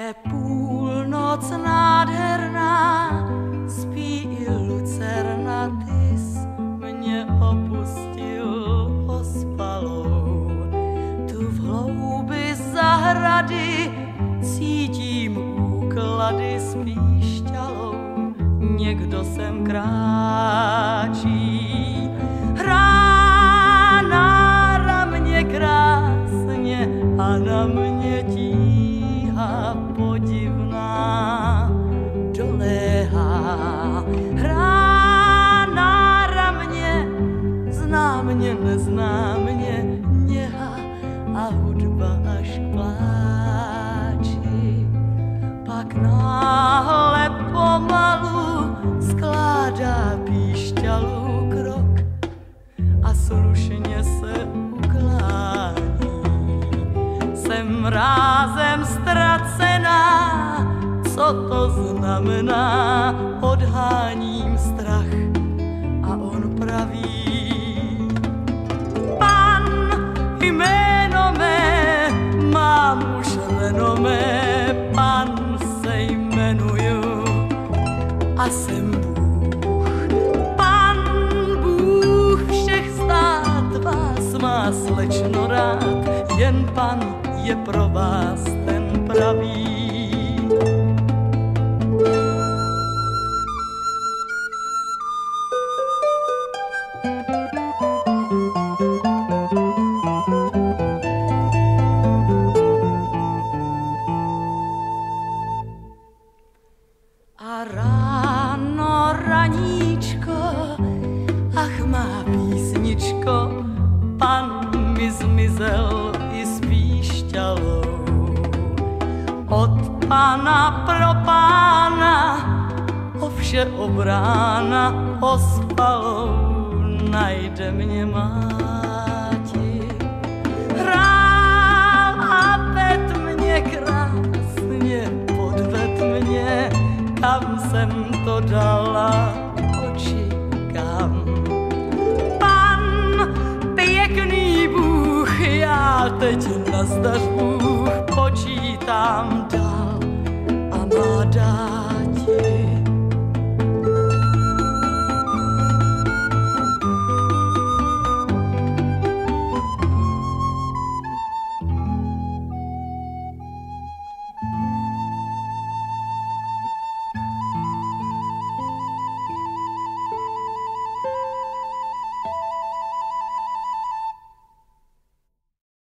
Je půlnoc nádherná, spí i lucerna, tys mě opustil ospalou. Tu v hloubi zahrady cítím úklady spíš šťalou. Někdo sem kráčí, a hudba až pláči. Pak náhle pomalu skládá píšťalu krok a slušně se uklání. Jsem rázem renomé, pan se jmenuju a jsem Bůh. Pan Bůh všech stát vás má slečno rád, jen pan je pro vás ten pravý. Ráno raníčko, ach má písničko, pan mi zmizel i s píšťalou. Od pana pro pána, o vše obrána, ospalou, najde mě máti. Kam jsem to dala oči, kam. Pan, pěkný Bůh, já teď nazdař Bůh, počítám